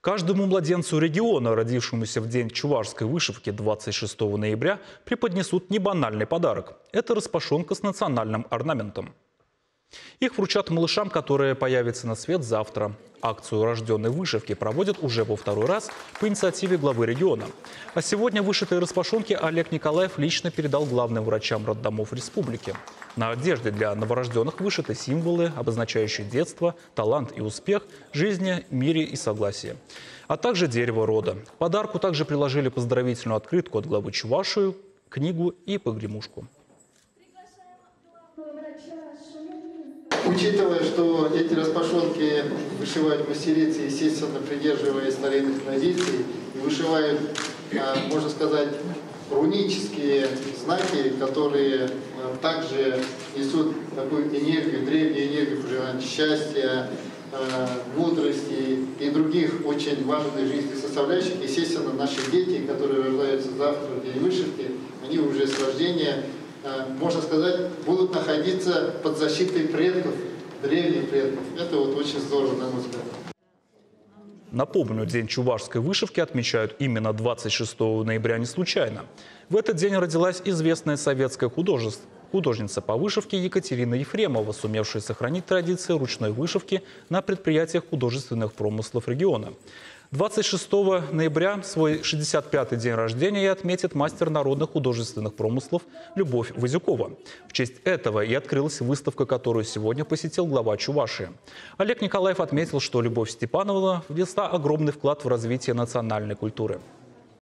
Каждому младенцу региона, родившемуся в день чувашской вышивки 26 ноября, преподнесут небанальный подарок. Это распашонка с национальным орнаментом. Их вручат малышам, которые появятся на свет завтра. Акцию рожденной вышивки проводят уже во второй раз по инициативе главы региона. А сегодня вышитые распашонки Олег Николаев лично передал главным врачам роддомов республики. На одежде для новорожденных вышиты символы, обозначающие детство, талант и успех, жизни, мире и согласие. А также дерево рода. Подарку также приложили поздравительную открытку от главы Чувашию, книгу и погремушку. Учитывая, что эти распашонки вышивают мастерицы, естественно, придерживаясь старинных традиций, и вышивают, а, можно сказать, рунические знаки, которые а, также несут такую энергию, древнюю энергию пожелания счастья, а, мудрости и других очень важных жизненных составляющих. Естественно, наши дети, которые рождаются завтра в день вышивки, они уже с рождения можно сказать, будут находиться под защитой предков, древних предков. Это вот очень здорово, на мой взгляд. Напомню, День чувашской вышивки отмечают именно 26 ноября не случайно. В этот день родилась известная советская художество, художница по вышивке Екатерина Ефремова, сумевшая сохранить традиции ручной вышивки на предприятиях художественных промыслов региона. 26 ноября свой 65-й день рождения отметит мастер народных художественных промыслов Любовь Вазюкова. В честь этого и открылась выставка, которую сегодня посетил глава Чувашии. Олег Николаев отметил, что Любовь Степанова внесла огромный вклад в развитие национальной культуры.